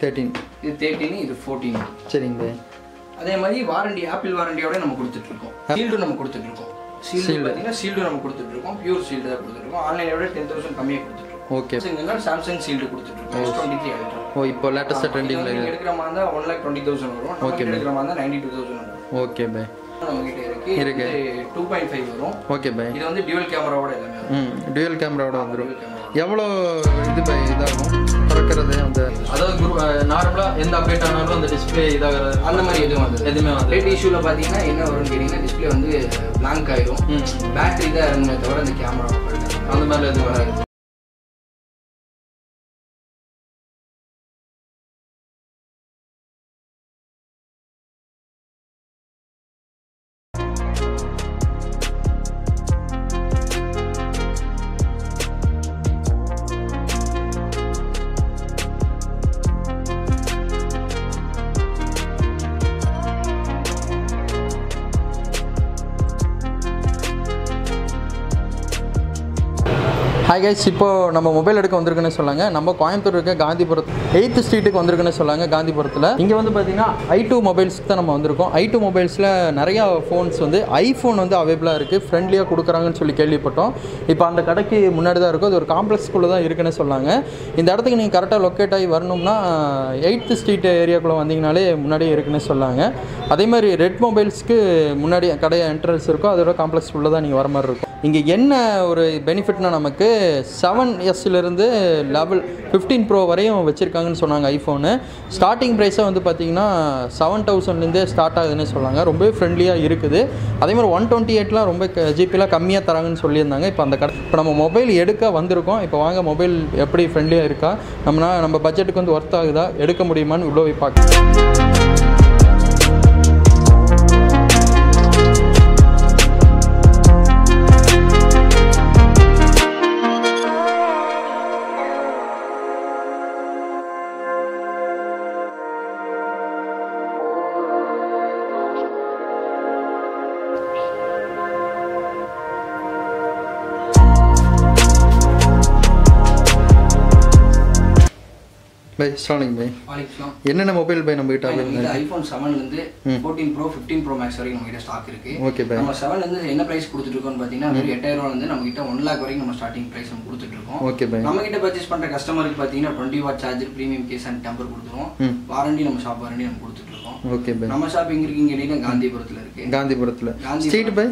Thirteen இது thirteen இது fourteen சரிங்க. பாய் அதே மாதிரி வாரண்டி ஆப்பிள் வாரண்டியோட நம்ம கொடுத்துட்டு இருக்கோம். சீல்டு நம்ம கொடுத்துட்டு இருக்கோம். சீல்டு பார்த்தீங்கன்னா சீல்டு நம்ம கொடுத்துட்டு இருக்கோம். பியூர் சீல்டு தான் கொடுத்துட்டு இருக்கோம். ஆன்லைனோட டென் தௌசண்ட் கம்மியாக கொடுத்துட்டு இருக்கோம். ஓகே சாம்சங் சீல்டு கொடுத்துட்டு இருக்கோம். எஸ் டுவெண்ட்டி த்ரீ அல்ட்ரா ஓ இப்போ லேட்டஸ்ட்டாக ட்ரெண்டிங்கில் நீங்க எடுக்கிற மாதிரி இருந்தால் ஒன் லேக் டுவெண்ட்டி தௌசண்ட் வரும். கிட்ட எடுக்கிற மாதிரி இருந்தால் நைன்டி டூ தௌசண்ட் வரும். ஓகே பாய் நம்ம கிட்ட இருக்கு. இருக்கு. டூ பாயிண்ட் ஃபைவ் வரும். ஓகே பாய் இது வந்து டியூவல் கேமராவோட எல்லாமே ம் டுவல் கேமராவோட வந்துடும். எவ்வளோ இது இதாகும்? திறக்கிறது அந்த அதாவது குரூப் நார்மலாக எந்த அப்டேட் ஆனாலும் அந்த டிஸ்பிளே இதாகிறது. அந்த மாதிரி எதுவும் வந்து எதுவுமே வந்து ரேட் இஷ்யூவில் பார்த்தீங்கன்னா என்ன வரும்னு கேட்டிங்கன்னா டிஸ்பிளே வந்து blank ஆயிரும். ம். பேட்டரி தான் இறங்குமே தவிர அந்த கேமரா அந்த மாதிரி எதுவும் வராது. ஹாய் கைஸ் இப்போ நம்ம மொபைல் எடுக்க வந்திருக்குன்னு சொல்லாங்க நம்ம கோயம்புத்தூர் இருக்க காந்திபுரத் எயித்து ஸ்ட்ரீட்டுக்கு வந்திருக்குன்னு சொல்லாங்க காந்திபுரத்தில். இங்கே வந்து பார்த்தீங்கன்னா ஐ டூ மொபைல்ஸ்க்கு தான் நம்ம வந்திருக்கோம். ஐ டூ மொபைல்ஸில் நிறையா ஃபோன்ஸ் வந்து ஐஃபோன் வந்து அவைபிளாக இருக்குது ஃப்ரெண்ட்லியாக கொடுக்குறாங்கன்னு சொல்லி கேள்விப்பட்டோம். இப்போ அந்த கடைக்கு முன்னாடி தான் இருக்கும் அது ஒரு காம்ப்ளெக்ஸ்குள்ளே தான் இருக்குன்னு சொன்னாங்க. இந்த இடத்துக்கு நீங்கள் கரெக்டாக லொக்கேட் ஆகி வரணும்னா எயித்து ஸ்ட்ரீட் ஏரியாக்குள்ளே வந்தீங்கனாலே முன்னாடியே இருக்குன்னு சொன்னாங்க. அதே மாதிரி ரெட் மொபைல்ஸ்க்கு முன்னாடி கடை என்ட்ரன்ஸ் இருக்கும் அதோட காம்ப்ளெக்ஸ் உள்ளே தான் நீங்கள் வர மாதிரி இருக்கும். இங்கே என்ன ஒரு பெனிஃபிட்னா நமக்கு செவன் எஸ்லேருந்து லெவல் ஃபிஃப்டீன் ப்ரோ வரையும் வச்சுருக்காங்கன்னு சொன்னாங்க ஐஃபோனு ஸ்டார்டிங் ப்ரைஸை வந்து பார்த்தீங்கன்னா செவன் தௌசண்ட்லேருந்தே ஸ்டார்ட் ஆகுதுன்னு சொன்னாங்க. ரொம்பவே ஃப்ரெண்ட்லியாக இருக்குது. அதே மாதிரி ஒன் டுவெண்ட்டி எயிட்லாம் ரொம்ப ஜிபிலாம் கம்மியாக தராங்கன்னு சொல்லியிருந்தாங்க. இப்போ அந்த கடை இப்போ நம்ம மொபைல் எடுக்க வந்திருக்கோம். இப்போ வாங்க மொபைல் எப்படி ஃப்ரெண்ட்லியாக இருக்கா? நம்மனா நம்ம பட்ஜெட்டுக்கு வந்து ஒர்த் ஆகுதா? எடுக்க முடியுமான்னு உள்ளே போய் பார்க்கலாம் பை ஸ்டாலிங் பை. என்னென்ன மொபைல் பை நம்ம கிட்ட இந்த iPhone செவன்லேருந்து fourteen pro fifteen pro max வரைக்கும் நம்ம கிட்ட ஸ்டாக் இருக்கு. ஓகே பை நம்ம செவன்லேருந்து என்ன ப்ரைஸ் கொடுத்துட்டு இருக்கோம்னு பார்த்தீங்கன்னா வெறும் எட்டாயிரம் ரூபா வந்து நம்ம கிட்ட ஒன் லேக் வரைக்கும் நம்ம ஸ்டார்டிங் ப்ரைஸ் நம்ம கொடுத்துட்டு இருக்கோம் ஓகே பை நம்ம கிட்ட பர்ச்சேஸ் பண்ற கஸ்டமருக்கு பார்த்தீங்கன்னா twenty watt charger premium case and temper கொடுத்துருவோம். வாரண்டி நம்ம ஷாப் வாரண்டி நம்ம கொடுத்துட்டு இருக்கோம் ஓகே பை நம்ம ஷாப் எங்க கேட்டீங்கன்னா காந்திபுரத்துல இருக்கு. காந்திபுரத்தில். காந்தி ஸ்ட்ரீட் பை?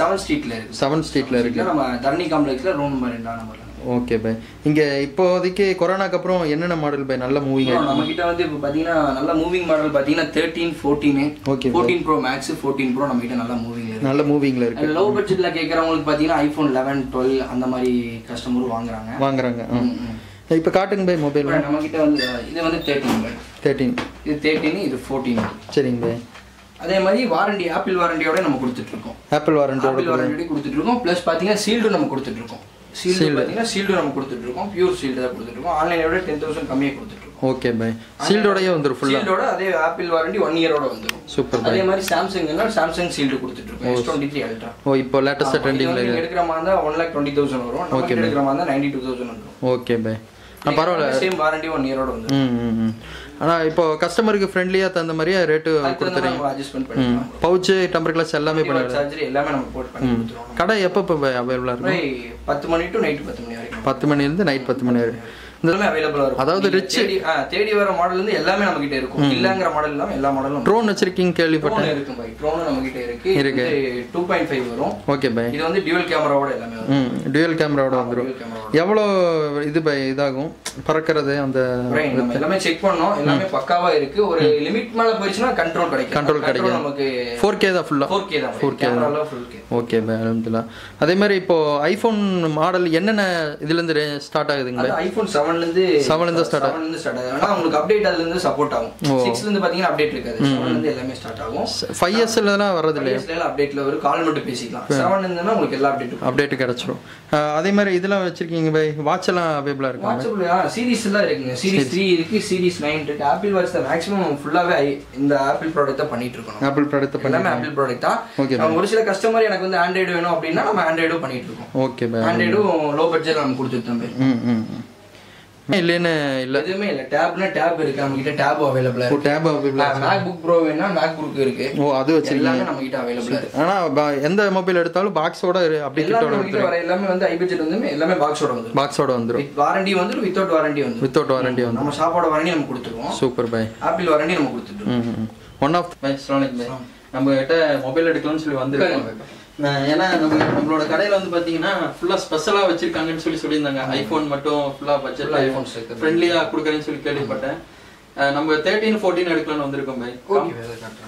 செவன் ஸ்ட்ரீட்ல இருக்கு. செவன் ஸ்ட்ரீட்டில் இருக்கு. நம்ம தரணி காம்ப்ளெக்ஸ்ல ரூம் நம்பர் ரெண்டாம் நம்பர்ல ஓகே பை இங்கே இப்போதைக்கு கொரோனாக்கு அப்புறம் என்னென்ன மாடல் பை நல்ல மூவிங் நம்ம கிட்ட வந்து இப்போ பாத்தீங்கன்னா நல்ல மூவிங் மாடல் பாத்தீங்கன்னா thirteen fourteen okay fourteen pro max fourteen pro நம்ம கிட்ட நல்லா மூவிங் நல்ல மூவிங்கில் இருக்கு. லோ பட்ஜெட்ல கேட்கறவங்களுக்கு பாத்தீங்கன்னா ஐபோன் லெவன் டுவெல் அந்த மாதிரி கஸ்டமரும் வாங்குறாங்க. வாங்குறாங்க. இப்போ காட்டுங்க பை மொபைல் நம்ம கிட்ட வந்து இது வந்து தேர்ட்டீன் தேர்ட்டீன் இது தேர்ட்டீன் இது ஃபோர்டீன் சரிங்க பை அதே மாதிரி வாரண்டி ஆப்பிள் வாரண்டியோட நம்ம கொடுத்துட்டு இருக்கோம். ஆப்பிள் வாரண்டியோட ஆப்பிள் வாரண்டி கொடுத்துட்டு இருக்கோம். ப்ளஸ் பாத்தீங்கன்னா சீல்டு நம்ம கொடுத்துட்டு இருக்கோம். சீல்டு பாத்தீங்கன்னா சீல்டு நம்ம கொடுத்துட்டு இருக்கோம் பியூர் சீல்டு தான் கொடுத்துட்டு இருக்கோம் ஆன்லைனோட டென் தௌசண்ட் கம்மியாக கொடுத்துட்டு இருக்கோம் ஓகே பை சீல்டோடயே வந்துடும் ஃபுல்லாக சீல்டோட அதே ஆப்பிள் வாரண்டி ஒன் இயரோட வந்துடும் சூப்பர் அதே மாதிரி சாம்சங்னா சாம்சங் சீல்டு கொடுத்துட்டு இருக்கோம் எஸ் டுவெண்ட்டி த்ரீ அல்ட்ரா ஓ இப்போ லேட்டஸ்ட்டாக ட்ரெண்டிங்கில் எடுக்கிற மாதிரி ஒன் லேக் டுவெண்ட்டி தௌசண்ட் வரும். கிட்ட எடுக்கிற மாதிரி நைன்டி டூ தௌசண்ட் வந்துடும் ஓகே பை பரவாயில்ல. சேம் வாரண்டி ஒன் இயரோட ம். ஆனால் இப்போ கஸ்டமருக்கு ஃப்ரெண்ட்லியாக தகுந்த மாதிரியே ரேட்டு கொடுத்துறீங்க. நம்ம அட்ஜஸ்ட்மெண்ட் பண்ணிக்கலாம். பவுச்சு டெம்பர் கிளாஸ் எல்லாமே பண்ணி சார்ஜர் எல்லாமே நம்ம போட்டு பண்ணி கொடுத்துருவோம். கடை எப்போ இப்போ அவைலபிளாக இருக்கும்? பத்து மணி டு நைட் பத்து மணி வரைக்கும். பத்து மணிலேருந்து நைட் பத்து மணி வரை. எல்லாமே அவைலபிளா இருக்கும் அதாவது ரிச் தேடி வர மாடல் வந்து எல்லாமே நம்ம கிட்ட இருக்கும் இல்லங்கிற மாடல் இல்லாம எல்லா மாடலும் ட்ரோன் வச்சிருக்கீங்க கேள்விப்பட்டேன். இருக்கு பை ட்ரோன் நம்ம கிட்ட இருக்கு. இருக்கு 2.5 வரும். ஓகே பை இது வந்து டுவல் கேமராவோட எல்லாமே வரும். டுவல் கேமராவோட வந்துரும். எவ்வளவு இது பை இதாகும்? பறக்கிறது அந்த எல்லாமே செக் பண்ணோம். எல்லாமே பக்காவா இருக்கு. ஒரு லிமிட் மேல போயிடுச்சுனா கண்ட்ரோல் கிடைக்கும். கண்ட்ரோல் கிடைக்கும். நமக்கு 4K தான் ஃபுல்லா 4K தான் 4K தான். ஓகே பை அல்ஹம்துலில்லாஹ். அதே மாதிரி இப்போ ஐபோன் மாடல் என்னென்ன இதுல இருந்து ஸ்டார்ட் ஆகுதுங்க ஐபோன் 7 செவன்லேருந்து செவன்லேருந்து ஸ்டார்ட் ஆகும். செவன்லேருந்து ஸ்டார்ட் ஆகும். ஆனால் உங்களுக்கு அப்டேட் அதுலேருந்து சப்போர்ட் ஆகும். சிக்ஸ்லேருந்து பார்த்தீங்கன்னா அப்டேட் இருக்காது. செவன்லேருந்து எல்லாமே ஸ்டார்ட் ஆகும். ஃபைவ் இயர்ஸ்லாம் வர்றது இல்லையா அப்டேட்டில் ஒரு கால் மட்டும் பேசிக்கலாம். செவன் இருந்ததுன்னா உங்களுக்கு எல்லா அப்டேட்டும் அப்டேட் கிடச்சிரும். அதே மாதிரி இதெல்லாம் வச்சிருக்கீங்க பை வாட்ச் எல்லாம் அவைபிளாக இருக்கு? வாட்ச் சீரிஸ் எல்லாம் இருக்குங்க. சீரிஸ் த்ரீ இருக்கு சீரிஸ் நைன் இருக்கு. ஆப்பிள் வாட்ச் தான் மேக்ஸிமம் ஃபுல்லாகவே இந்த ஆப்பிள் ப்ராடக்ட் தான் பண்ணிட்டு இருக்கோம் ஆப்பிள் ப்ராடக்ட் எல்லாமே ஆப்பிள் ப்ராடக்ட் தான். ஒரு சில கஸ்டமர் எனக்கு வந்து ஆண்ட்ராய்டு வேணும் அப்படின்னா நம்ம ஆண்ட்ராய்டும் பண்ணிட்டு இருக்கோம். ஓகே ஆண்ட்ராய்டும் லோ பட்ஜெட் நம்ம கொடுத்துருந்தோம் ம் ம். இல்லைன்னு இல்லை. எதுவுமே இல்ல. டேப்னா டேப் இருக்கு. நம்ம கிட்ட டேப் அவைலபிளா ஓ tab available MacBook pro வேணா மேக் புக் இருக்கு. ஓ அது வச்சிருக்கீங்க. எல்லாமே நம்ம கிட்ட அவைலபிளா ஆனால் எந்த மொபைல் எடுத்தாலும் பாக்ஸோட அப்படி எல்லாமே கிட்ட வர எல்லாமே வந்து ஐபட்ஜெட் வந்து எல்லாமே பாக்ஸோட வந்துரும். பாக்ஸோட வந்துடும் வித் வாரண்டி வந்துரும் வித்தவுட் வாரண்டி வந்துரும். வித்தவுட் வாரண்டி வந்து நம்ம ஷாப்போட வாரண்டி நம்ம கொடுத்துருவோம். சூப்பர் பை ஆப்பிள் வாரண்டி நம்ம கொடுத்துருவோம் ஒன் ஆஃப் நம்ம கிட்ட மொபைல் எடுக்கலாம்னு சொல்லி வந்திருக்கோம். நான் ஏன்னா நம்ம நம்மளோட கடையில வந்து பாத்தீங்கன்னா ஃபுல்லா ஸ்பெஷலா வச்சிருக்காங்கன்னு சொல்லி சொல்லியிருந்தாங்க. ஐபோன் மட்டும் ஃபுல்லா பட்ஜெட் இருக்கு. ஃப்ரெண்ட்லியா கொடுக்குறேன்னு சொல்லி கேள்விப்பட்டேன். நம்ம தேர்ட்டீன் ஃபோர்டீன் எடுக்கலாம்னு வந்திருக்கோம் பை.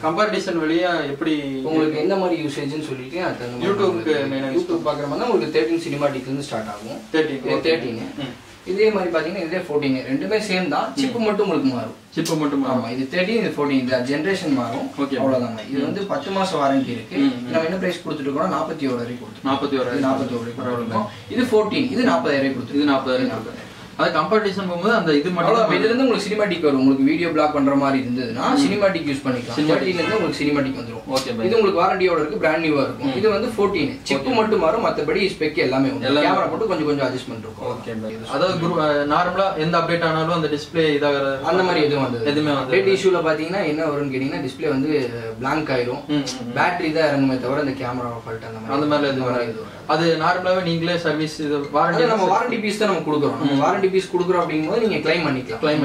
கம்பாரிட்டிஷன் வழியா எப்படி உங்களுக்கு எந்த மாதிரி யூசேஜ்னு சொல்லிட்டு அது யூடியூப்க்கு யூடியூப் பார்க்குற மாதிரி உங்களுக்கு தேர்ட்டின் சினிமாட்டிக் இருந்து ஸ்டார்ட் ஆகும். தேர்ட்டீன் தேர்ட்டின் இதே மாதிரி பார்த்தீங்கன்னா இதே ஃபோர்டீன் ரெண்டுமே சேம் தான். சிப்பு மட்டும் உங்களுக்கு மாறும். சிப்பு மட்டும் ஆமா இது தேர்ட்டின் இது ஃபோர்டீன் இது ஜென்ரேஷன் மாறும். Okay. அவ்வளோதாங்க இது வந்து பத்து மாசம் வாரண்டி இருக்கு. நம்ம என்ன பிரைஸ் கொடுத்துட்டு இருக்கோம் நாற்பத்தி ஓரு வரைக்கும் கொடுத்துருக்கோம். நாற்பத்தி இது நாற்பத்தி ஓரு வரைக்கும் கொடுத்துருக்கோம். இது ஃபோர்டீன் இது நாற்பதாயிரம் கொடுத்துருக்கோம். இது நாற்பதாயிரம் அது கம்பாரிட்டிஷன் போகும்போது அந்த இது மட்டும் அவ்வளோ இதுல இருந்து உங்களுக்கு சினிமாட்டிக் வரும். உங்களுக்கு வீடியோ பிளாக் பண்ற மாதிரி இருந்ததுன்னா சினிமாட்டிக் யூஸ் பண்ணிக்கலாம். Cinematic. தேர்ட்டின்ல இருந்து உங்களுக்கு சினிமாட்டிக் வந்துரும். ஓகே இது உங்களுக்கு வாரண்டியோட இருக்கு பிராண்ட் நியூவா இருக்கும். இது வந்து 14 சிப்பு மட்டும் மாறும் மத்தபடி ஸ்பெக் எல்லாமே எல்லாமே. கேமரா மட்டும் கொஞ்சம் கொஞ்சம் அட்ஜஸ்ட்மென்ட் இருக்கும். ஓகே அதாவது குரு நார்மலா எந்த அப்டேட் ஆனாலும் அந்த டிஸ்ப்ளே இதாகிற அந்த மாதிரி எதுவும் வந்தது எதுவுமே வந்து அப்டேட் இஷ்யூல பாத்தீங்கன்னா என்ன வரும்னு கேட்டீங்கன்னா டிஸ்ப்ளே வந்து பிளாங்க் ஆயிரும். பேட்டரி தான் இறங்குமே தவிர அந்த கேமரா ஃபால்ட் அந்த மாதிரி அந்த மாதிரி எதுவும் வராது. அது நார்மலாவே நீங்களே சர்வீஸ் இது வாரண்டி நம்ம வாரண்டி பீஸ் தான் நம்ம கொடுக்குறோம். நம்ம வாரண்டி பீஸ் கொடுக்குறோம் அப்படிங்கும்போது நீங்க கிளைம் பண்ணிக்கலாம். Claim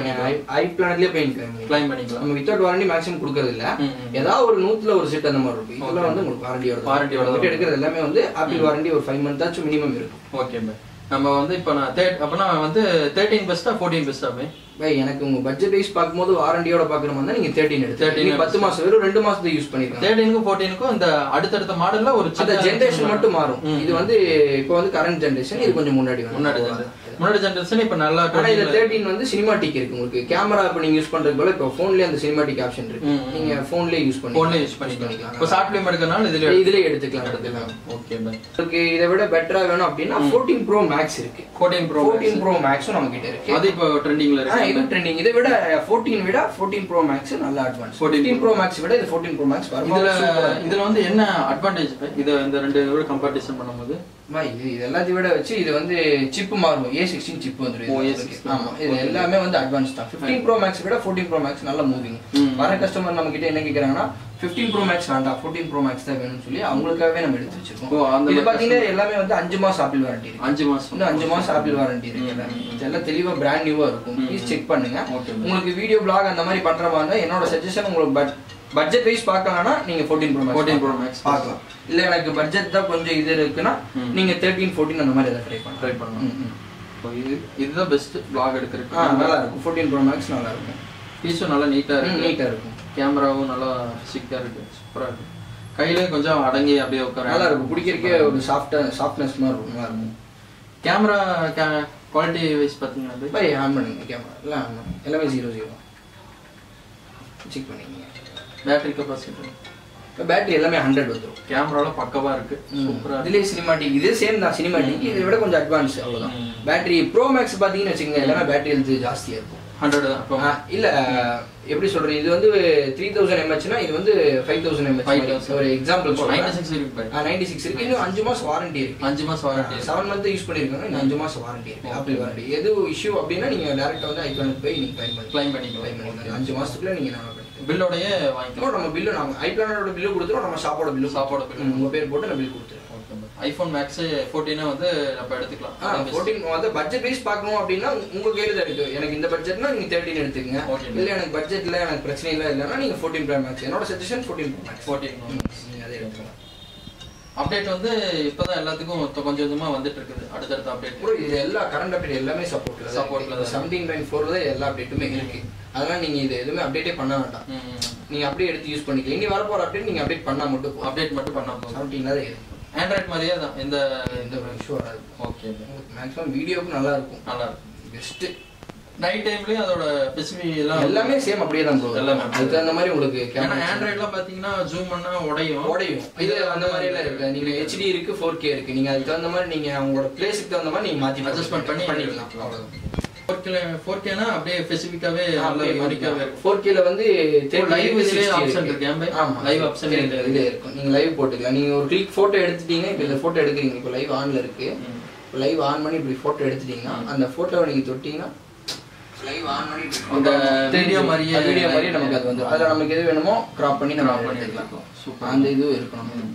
ஐ பிளானட்லயே போய் கிளைம் பண்ணிக்கலாம். கிளைம் பண்ணிக்கலாம். நம்ம வித்தவுட் வாரண்டி மேக்ஸிமம் கொடுக்கறது இல்ல. ஏதாவது ஒரு நூத்துல ஒரு செட் அந்த மாதிரி இருக்கும். இதெல்லாம் வந்து உங்களுக்கு வாரண்டியோட Warranty யோட தான். வாரண்டி எடுக்கிறது எல்லாமே வந்து ஆப்பிள் வாரண்டி ஒரு ஃபைவ் மந்த் ஆச்சும் மினிமம் இருக்கும். ஓகே பை நம்ம வந்து இப்போ நான் தேர்ட் அப்பனா வந்து தேர்ட்டீன் பெஸ்ட்டா ஃபோர்டீன் பெஸ்ட்டா பை எனக்கு உங்க பட்ஜெட் வைஸ் பார்க்கும்போது வாரண்டியோட பார்க்குற மாதிரி நீங்க தேர்ட்டின் எடுத்து. 13 தேர்ட்டின் பத்து மாசம் வெறும் ரெண்டு மாசத்தை யூஸ் பண்ணிருக்காங்க தேர்ட்டீனுக்கும் ஃபோர்டீனுக்கும் இந்த அடுத்தடுத்த மாடல்ல ஒரு அந்த சின்ன ஜென்ரேஷன் மட்டும் மாறும். இது வந்து இப்போ வந்து கரண்ட் ஜென்ரேஷன் இது கொஞ்சம் முன்னாடி. முன்னாடி முன்னாடி ஜென்ரேஷன் இப்போ நல்லா ஆனா இதுல தேர்ட்டின் வந்து சினிமாட்டிக் இருக்கு உங்களுக்கு. கேமரா இப்போ நீங்க யூஸ் பண்றது போல இப்போ போன்லயே அந்த சினிமாட்டிக் ஆப்ஷன் இருக்கு. நீங்க போன்லயே யூஸ் பண்ணி ஃபோன்ல யூஸ் பண்ணிக்கலாம். இப்போ ஷார்ட் ஃபிலிம் எடுக்கறனால இதுல இதுலயே எடுத்துக்கலாம் எடுத்துக்கலாம். ஓகே உங்களுக்கு இதை விட பெட்டரா வேணும் அப்படின்னா 14 ப்ரோ மேக்ஸ் இருக்கு. ஃபோர்டீன் ப்ரோ 14 ப்ரோ மேக்ஸும் நம்ம கிட்ட இருக்கு. அது இப்போ ட்ரெண்டிங்ல இருக்கு. இது ட்ரெண்டிங் இதை விட 14 விட 14 ப்ரோ மேக்ஸ் நல்ல அட்வான்ஸ் 14 14 ப்ரோ மேக்ஸ் விட இது 14 ப்ரோ மேக்ஸ் இதுல இதுல வந்து என்ன அட்வான்டேஜ் இது இந்த ரெண்டு விட கம்பேரிசன் பண்ணும்போது? இது எல்லாத்தையும் விட வச்சு இது வந்து சிப் மாறும். ஏ சிக்ஸ்டீன் சிப் வந்துடும் ஓ, இது. A16. ஆமா. இது எல்லாமே வந்து அட்வான்ஸ் தான். 15 ப்ரோ மேக்ஸ் விட 14 ப்ரோ மேக்ஸ் நல்ல மூவிங். வர கஸ்டமர் நம்ம கிட்ட என்ன கேக்குறாங்கன்னா 15 ப்ரோ மேக்ஸ் வேண்டாம். 14 ப்ரோ மேக்ஸ் தான் வேணும்னு சொல்லி அவங்களுக்காகவே நம்ம எடுத்து வச்சிருக்கோம். இது எல்லாமே வந்து அஞ்சு மாசம் ஆப்பிள் வாரண்டி இருக்கு. அஞ்சு மாசம். இன்னும் அஞ்சு மாசம் ஆப்பிள் வாரண்டி இருக்கு. எல்லாமே. இதெல்லாம் தெளிவா பிராண்ட் இருக்கும். ப்ளீஸ் செக் பண்ணுங்க. உங்களுக்கு வீடியோ பிளாக் அந்த மாதிரி பண்ற மாதிரி என்னோட சஜஷன் உங்களுக்கு பட் பட்ஜெட் வைஸ் பார்க்கலாம்னா நீங்க 14 ப்ரோ மேக்ஸ் 14 Pro Max. பார்க்கலாம். இல்ல எனக்கு பட்ஜெட் தான் கொஞ்சம் இது இருக்குன்னா நீங்க 13 14 அந்த மாதிரி ஏதாவது ட்ரை பண்ணலாம். ட்ரை பண்ணலாம். இது இதுதான் பெஸ்ட் vlog ஆ எடுக்கிறதுக்கு நல்லா இருக்கும் 14 ப்ரோ மேக்ஸ் நல்லா இருக்கும் பீஸும் நல்லா நீட்டா இருக்கு. நீட்டா இருக்கும். கேமராவும் நல்லா சிக்கா இருக்கு. சூப்பரா இருக்கு. கையிலே கொஞ்சம் அடங்கி அப்படியே உட்கார நல்லா இருக்கும் பிடிக்கிறதுக்கே ஒரு சாஃப்டா சாஃப்ட்னஸ் மாதிரி இருக்கும். நல்லா இருக்கும் கேமரா குவாலிட்டி வைஸ் பார்த்தீங்கன்னா பை ஆன் பண்ணுங்க கேமரா எல்லாம் எல்லாமே ஜீரோ ஜீரோ செக் பண்ணிக்கங்க. பேட்டரி கெப்பாசிட்டி இப்போ பேட்டரி எல்லாமே ஹண்ட்ரட் வந்துடும் கேமரால பக்கவா இருக்கு. சூப்பரா இருக்கு. இதுலேயே சினிமாட்டிக் இதே சேம் தான் சினிமாட்டிக் இதை விட கொஞ்சம் அட்வான்ஸ் அவ்வளவுதான். ம். பேட்டரி ப்ரோ மேக்ஸ் பார்த்தீங்கன்னு வச்சுக்கோங்க எல்லாமே பேட்டரி ஹெல்த் ஜாஸ்தியா இருக்கும். ஹண்ட்ரட் தான் இல்ல எப்படி சொல்றது இது வந்து த்ரீ தௌசண்ட் எம்ஹெச்னா இது வந்து ஃபைவ் தௌசண்ட் 5000 எம்ஹெச் ஒரு எக்ஸாம்பிள் நைன்டி சிக்ஸ் இருக்கு. நைன்டி சிக்ஸ் இருக்கு. இன்னும் அஞ்சு மாசம் வாரண்டி இருக்கு. அஞ்சு மாசம் வாரண்டி செவன் மந்த் யூஸ் பண்ணிருக்காங்க இன்னும் அஞ்சு மாசம் வாரண்டி இருக்கு. ஆப்பிள் வாரண்டி எது இஷ்யூ அப்படின்னா நீங்க டேரக்டா வந்து ஐபிளான் போய் நீங்க கிளைம் பண்ணி கிளைம் கிளைம் பண்ணிக்கலாம் பண்ணிக்கலாம். அஞ்சு மாசத்துக்குள்ள நீங்க என்ன பண்ணிக்கலாம் பில்லோடய வாங்கிக்கலாம். நம்ம பில்லு நம்ம ஐபிளானோட பில்லு கொடுத்துருவோம் நம்ம ஷாப்போட பில்லு சாப்பாடு bill. உங்க பேர் போட்டு நான் பில் கொடுத்துருவோம். ஐபோன் மேக்ஸ் ஃபோர்டீனா வந்து நம்ம எடுத்துக்கலாம். ஃபோர்டீன் வந்து பட்ஜெட் வைஸ் பார்க்கணும் அப்படின்னா உங்க கையில தான் இருக்கு. எனக்கு இந்த பட்ஜெட்னா நீங்க தேர்ட்டின் எடுத்துக்கங்க. இல்ல எனக்கு பட்ஜெட்ல எனக்கு பிரச்சனை இல்லை இல்லைன்னா நீங்க ஃபோர்டீன் ப்ரோ மேக்ஸ் என்னோட suggestion fourteen pro max fourteen நீங்க அதே எடுத்துக்கலாம் அப்டேட் வந்து இப்பதான் எல்லாத்துக்கும் கொஞ்சம் கொஞ்சமா வந்துட்டு இருக்குது. அடுத்தடுத்த அப்டேட் ப்ரோ இது எல்லா கரண்ட் அப்டேட் எல்லாமே சப்போர்ட்ல Supportல தான். செவன்டீன் பாயிண்ட் ஃபோர்ல எல்லா அப்டேட்டுமே இருக்கு. அதனால நீங்க இது எதுவுமே அப்டேட்டே பண்ண வேண்டாம். நீங்க அப்படியே எடுத்து யூஸ் பண்ணிக்கலாம். இனி வரப்போற அப்டேட் நீங்க அப்டேட் பண்ணா மட்டும் அப்டேட் மட்டும் பண்ணா போதும். இருக்கு ஆண்ட்ராய்ட் மாதிரியே தான் எந்த ஒரு இஷ்யூ வராது ஓகே மேக்ஸிமம் வீடியோக்கு நல்லா இருக்கும். நல்லா இருக்கும். பெஸ்ட் நைட் டைம்லயும் அதோட ஸ்பெசிஃபி எல்லாம் எல்லாமே சேம் அப்படியே தான் போகும் எல்லாமே. அதுக்கு தகுந்த மாதிரி உங்களுக்கு ஏன்னா ஆண்ட்ராய்ட்லாம் பாத்தீங்கன்னா ஜூம் பண்ணா உடையும். உடையும். இது அந்த மாதிரி எல்லாம் இருக்கு நீங்க ஹெச்டி இருக்கு ஃபோர் கே இருக்கு. நீங்க அதுக்கு தகுந்த மாதிரி நீங்க உங்களோட பிளேஸுக்கு தகுந்த மாதிரி நீங்க மாத்தி Adjustment பண்ணி பண்ணிக்கலாம். அவ்வளவுதான். ஃபோர் கேனா அப்படியே ஸ்பெசிஃபிக்காவே ஃபோர் கேல வந்து live இதுலயே option இருக்கு, option இருக்கு இருக்கு. இதுல இருக்கும். நீங்க லைவ் போட்டுக்கலாம். நீங்க ஒரு கிளிக் போட்டோ எடுத்துட்டீங்க இப்போ போட்டோ எடுக்கிறீங்க. இப்போ லைவ் ஆன்ல இருக்கு. லைவ் ஆன் பண்ணி இப்படி போட்டோ எடுத்துட்டீங்கன்னா அந்த போட்டோவை நீங்க தொட்டீங்கன்னா லைவ் ஆன் இருக்கோம். அந்த video மாதிரியே video மாதிரியே நமக்கு அது வந்து அதில் நமக்கு எது வேணுமோ கிராப் பண்ணி நம்ம பண்ணி எடுத்துக்கலாம். அந்த இதுவும் இருக்கும் நமக்கு.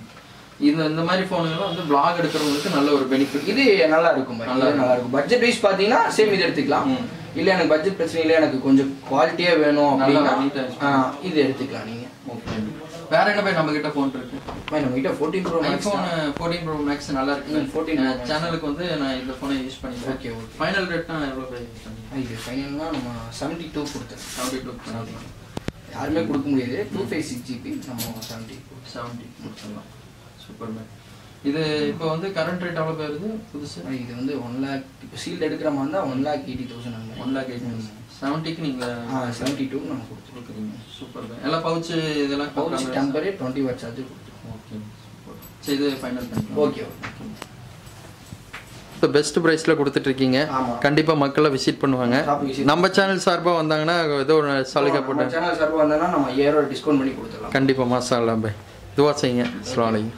இந்த இந்த மாதிரி ஃபோனுங்கெல்லாம் வந்து vlog எடுக்கிறவங்களுக்கு நல்ல ஒரு பெனிஃபிட் இது நல்லா இருக்கும். இது நல்லா இருக்கும் பட்ஜெட் வைஸ் பார்த்தீங்கன்னா சேம் இது எடுத்துக்கலாம். இல்ல எனக்கு பட்ஜெட் பிரச்சனை இல்லை எனக்கு கொஞ்சம் குவாலிட்டியா வேணும் நல்லா அப்படின்னா இது எடுத்துக்கலாம் நீங்க. ஓகே வேற என்ன போய் நம்ம கிட்ட ஃபோன் இருக்கு? பாய், நம்ம கிட்ட fourteen pro iPhone fourteen pro max நல்லா இருக்கு. ம், 14 Pro Max. சேனலுக்கு வந்து நான் இந்த ஃபோனை யூஸ் பண்ணிக்கிறேன். ஓகே ஓகே ஃபைனல் ரேட்னா எவ்வளோ பே பண்ணி இது ஃபைனல்னா நம்ம செவன்ட்டி டூ கொடுத்தோம் செவன்ட்டி டூ யாருமே கொடுக்க முடியாது. டூ ஃபைவ் சிக்ஸ் ஜிபி நம்ம செவன்ட்டி செவன்ட்டி கொடுத்துடலாம். சூப்பர் மேம் இது இப்போ வந்து கரண்ட் ரேட் எவ்வளோ போயிருது? புதுசு? இது வந்து ஒன் லேக் இப்போ சீல்டு எடுக்கிற மாதிரி இருந்தால் one lakh eighty thousand one lakh eight செவன்ட்டிக்கு நீங்கள் செவன்ட்டி டூ நம்ம கொடுத்துருக்கோம். கொடுக்குறீங்க சூப்பர் மேம் எல்லாம் பவுச்சு இதெல்லாம் பவுச் டெம்பரே டுவெண்ட்டி வாட் சார்ஜர் கொடுத்துருக்கோம். ஓகே சூப்பர் சரி இது ஃபைனல் பண்ணிக்கலாம். ஓகே ஓகே இப்போ பெஸ்ட் ப்ரைஸில் கொடுத்துட்ருக்கீங்க. கண்டிப்பாக மக்களை விசிட் பண்ணுவாங்க. நம்ம சேனல் சார்பாக வந்தாங்கன்னா ஏதோ ஒரு சலுகை போட்டு நம்ம சேனல் சார்பாக வந்தோன்னா நம்ம ஐயாயிரம் டிஸ்கவுண்ட் பண்ணி கொடுத்துடலாம். கண்டிப்பாக மாசா பாய் Då var alltså inget slalom.